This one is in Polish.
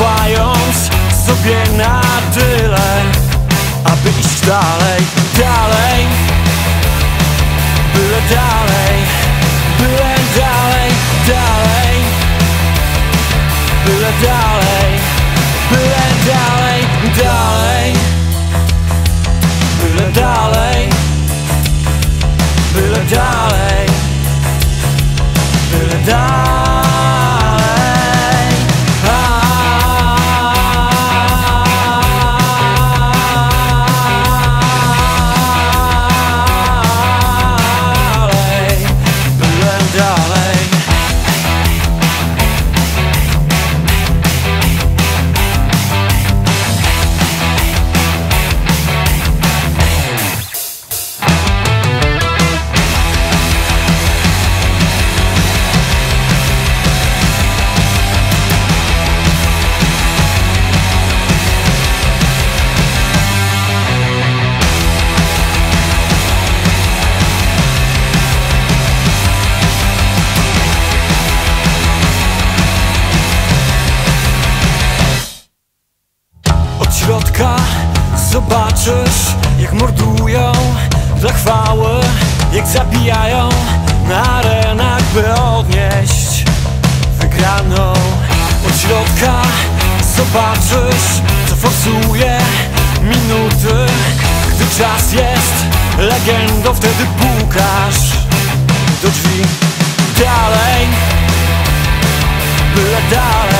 Ufając sobie na tyle Aby iść dalej, dalej. Byle dalej, byle dalej, dalej. Byle dalej, byle dalej, dalej. Byle dalej, byle dalej. Byle dalej zobaczysz jak mordują dla chwały Jak zabijają na arenach by odnieść wygraną. Od środka zobaczysz co forsuje minuty Gdy czas jest legendą wtedy pukasz do drzwi. Dalej, byle dalej